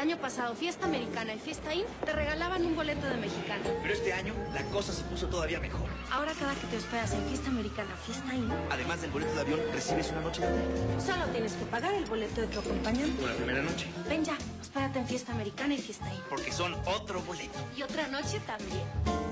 año pasado, Fiesta Americana y Fiesta Inn te regalaban un boleto de mexicana. Pero este año la cosa se puso todavía mejor. Ahora cada que te hospedas en Fiesta Americana, Fiesta Inn, Además del boleto de avión, recibes una noche de hotel. solo tienes que pagar el boleto de tu acompañante. Una primera noche. Ven ya, hospédate en Fiesta Americana y Fiesta Inn. Porque son otro boleto. Y otra noche también.